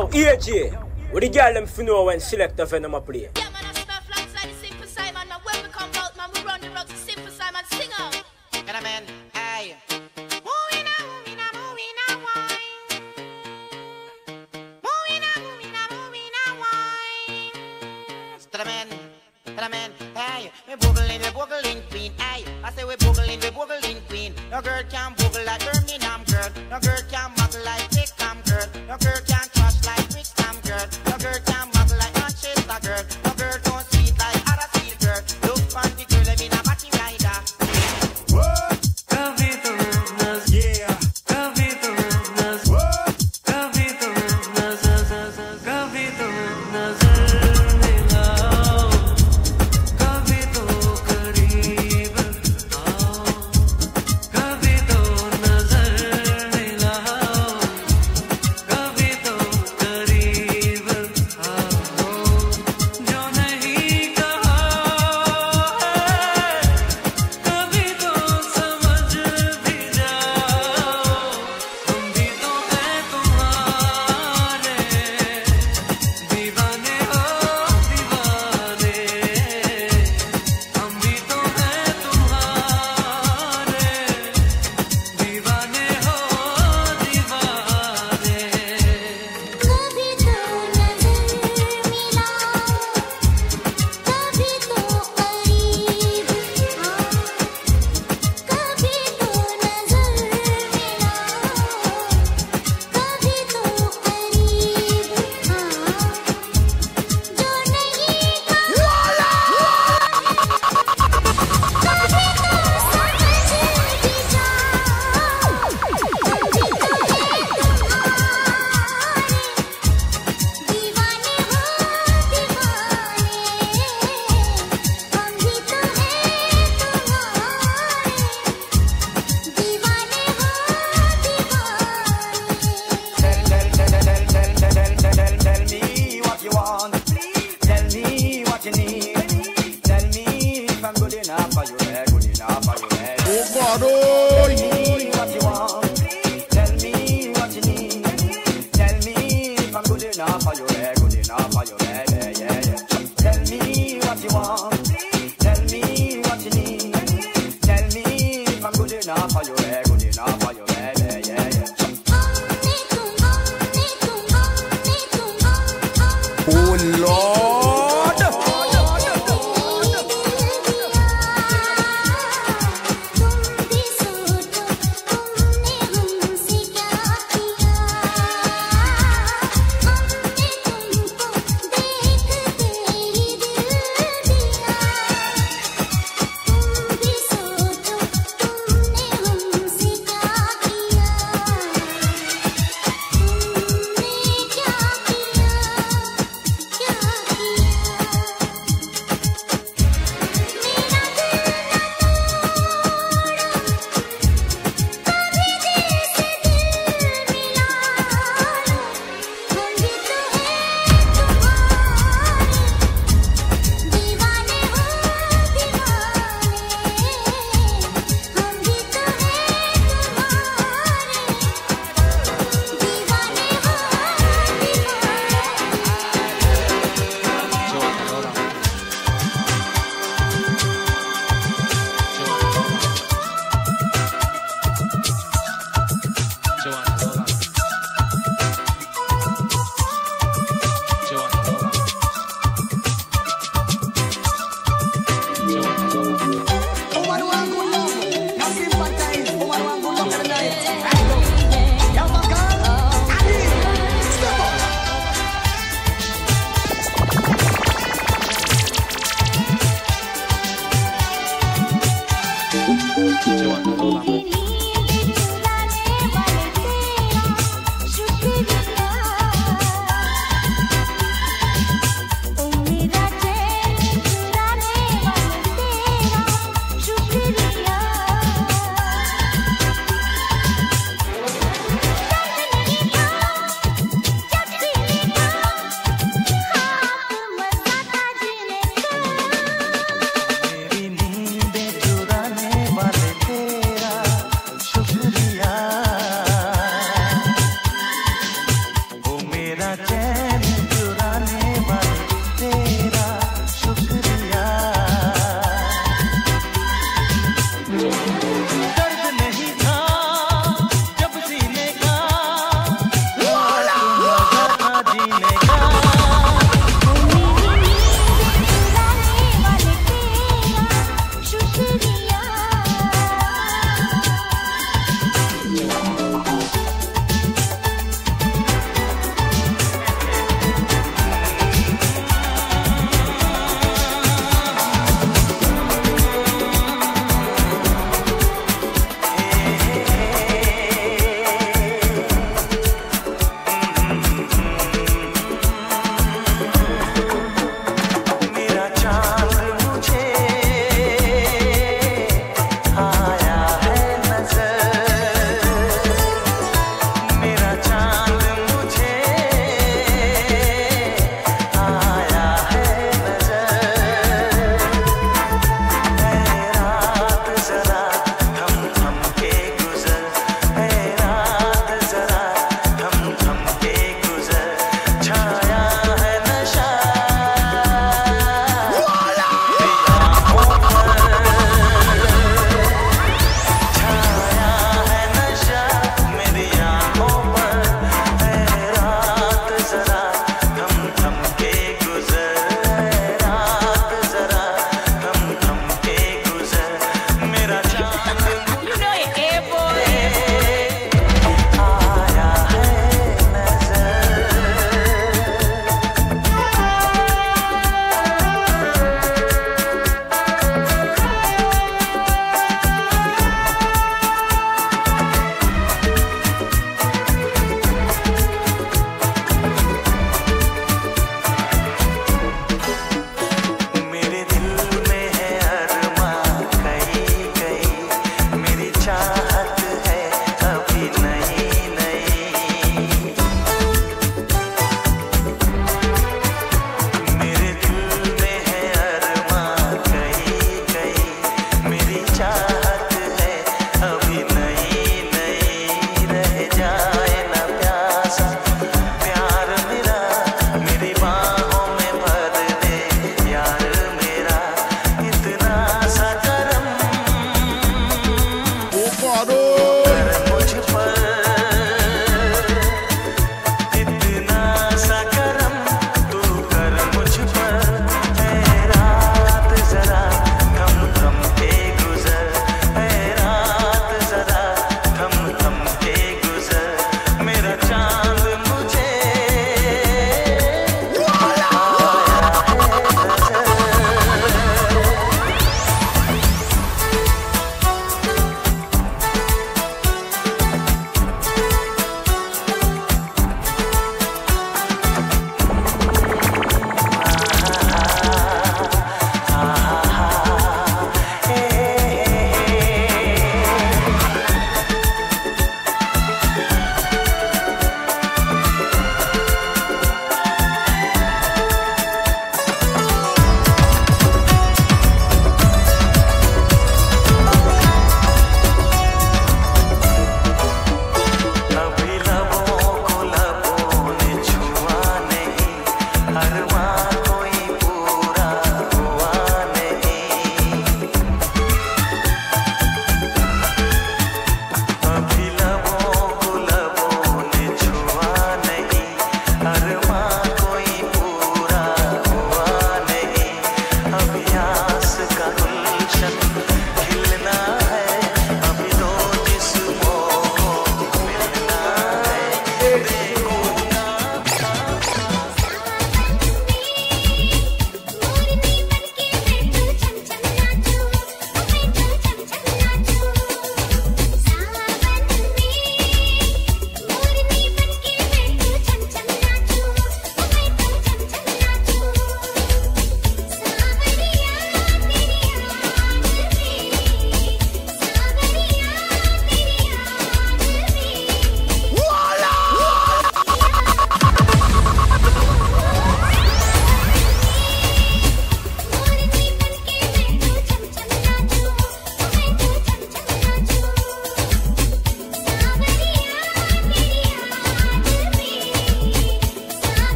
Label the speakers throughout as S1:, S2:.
S1: Yo,
S2: we the
S3: girl
S4: them finna know when
S1: selector Venom a play?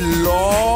S4: lord.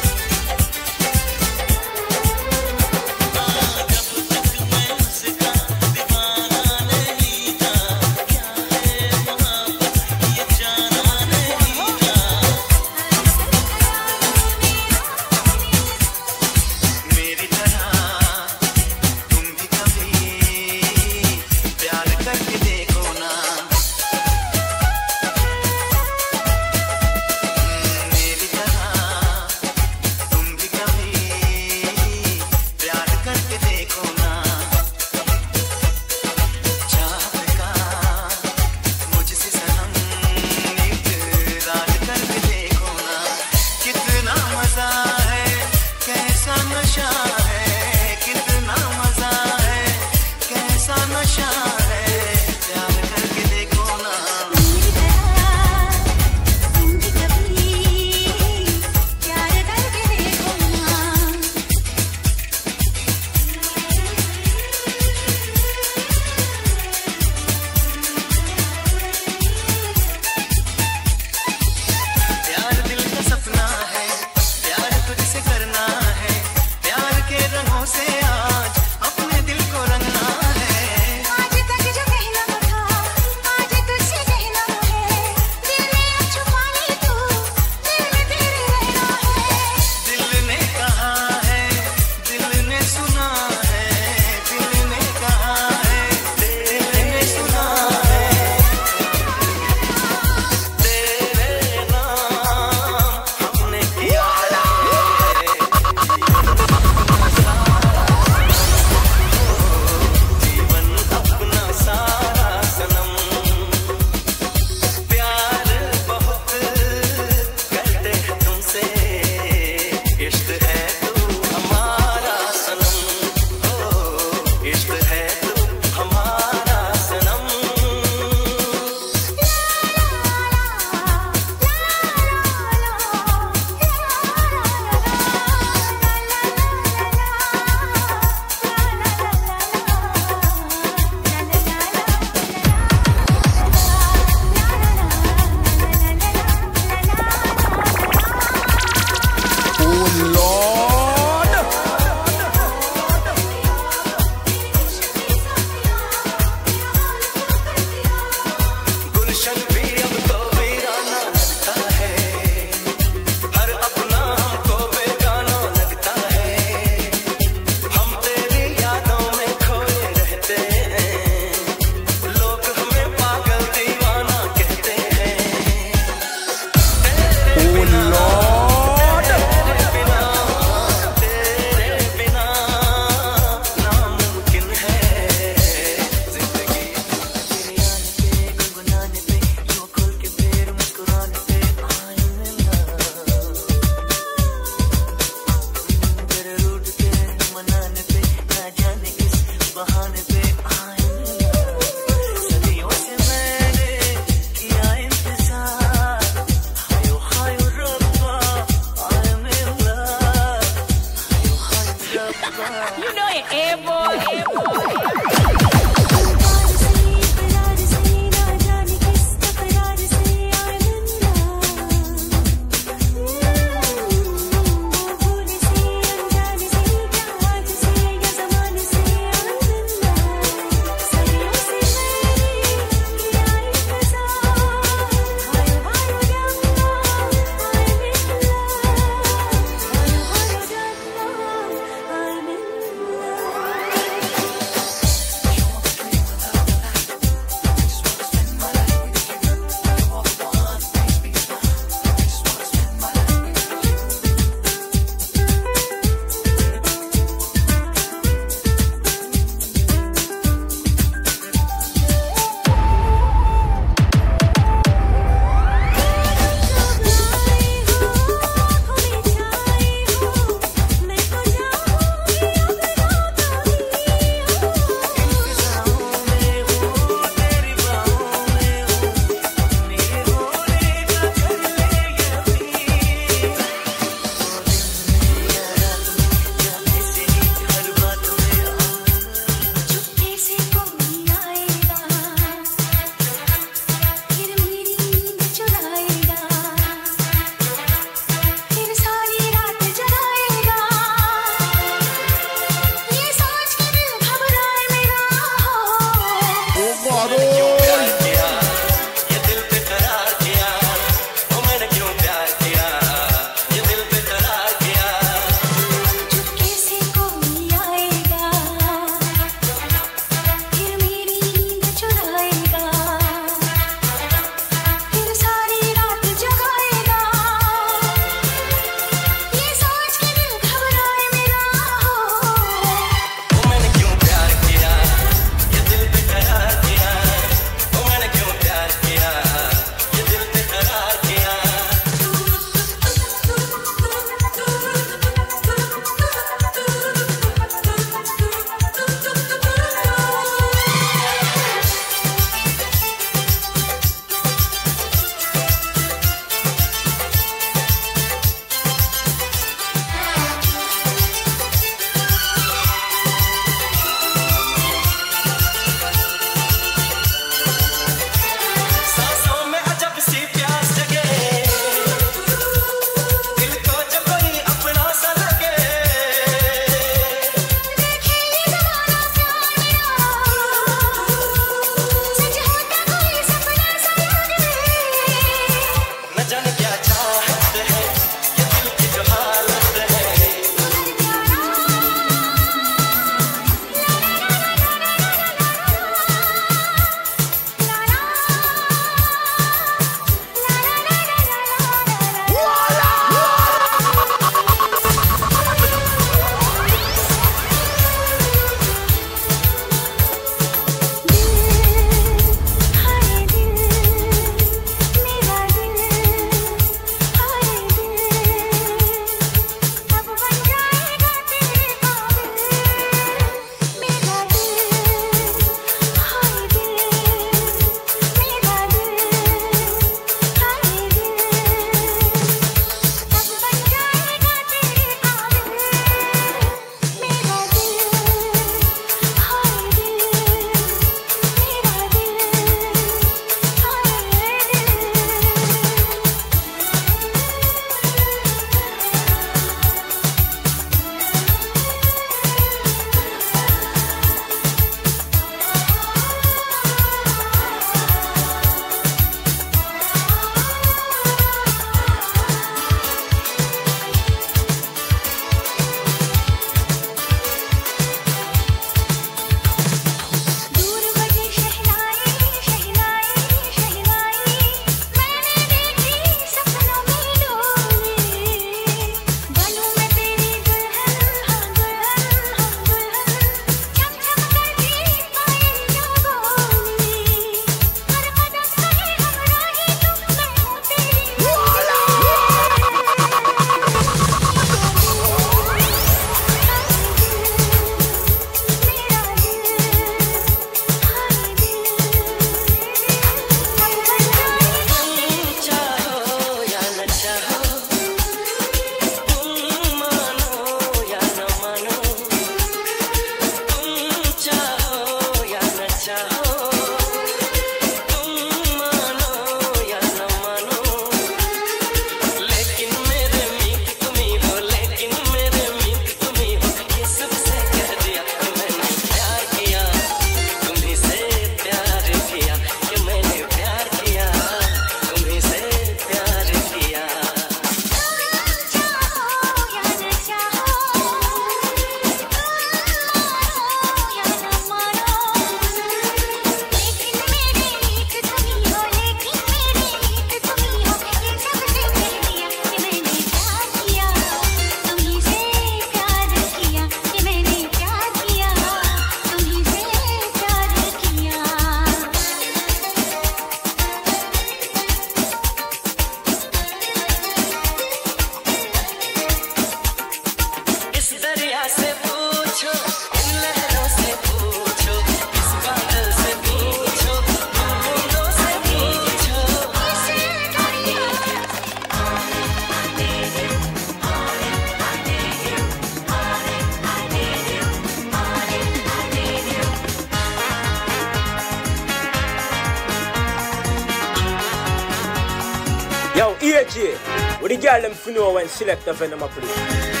S3: Them for know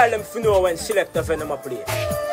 S1: girl them know when selector when them a play?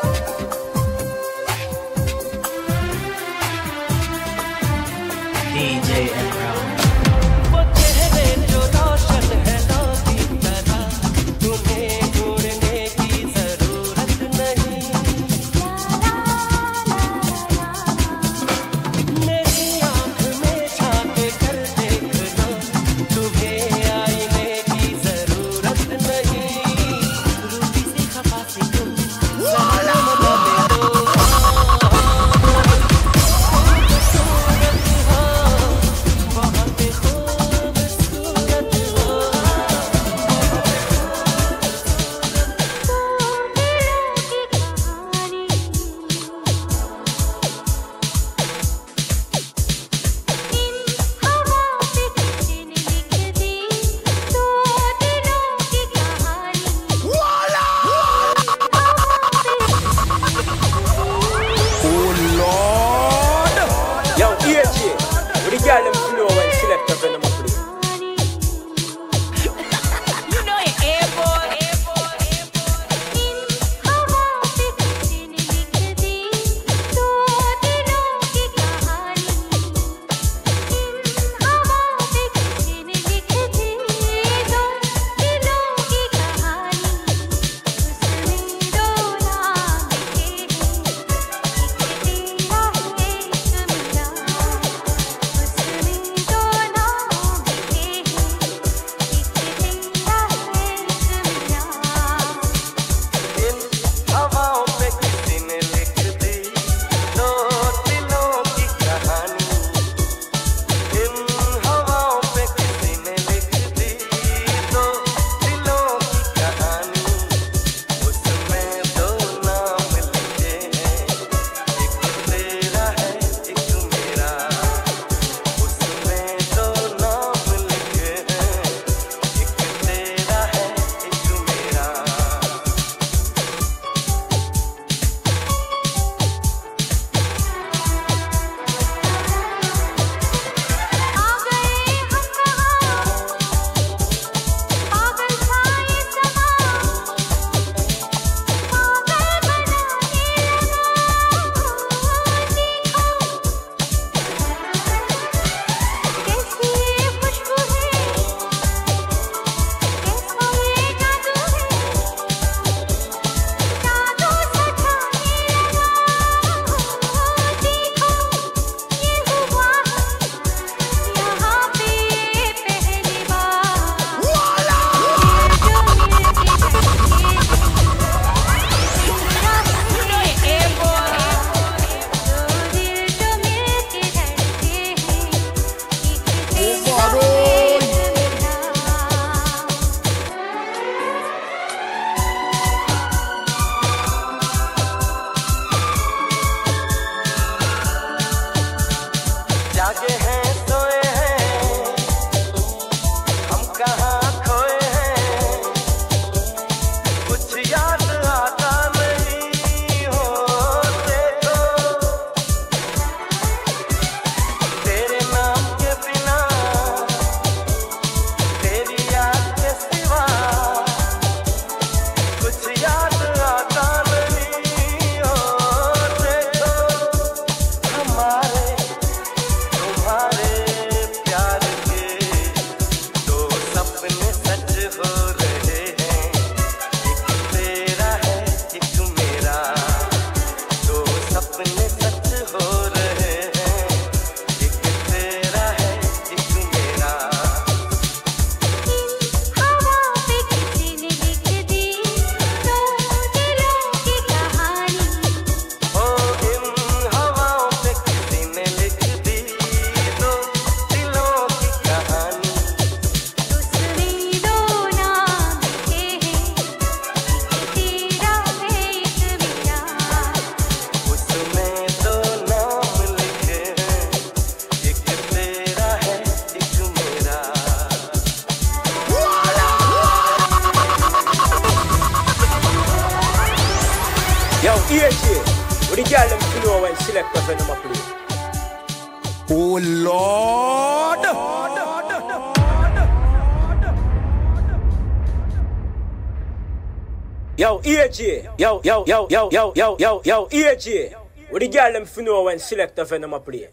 S1: Yo, yo,
S2: yo, yo, yo, yo, yo, yo, AJ. What the girl them fi know when selector venom a play?